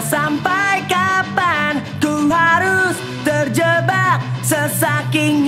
sampai kapan ku harus terjebak sesaking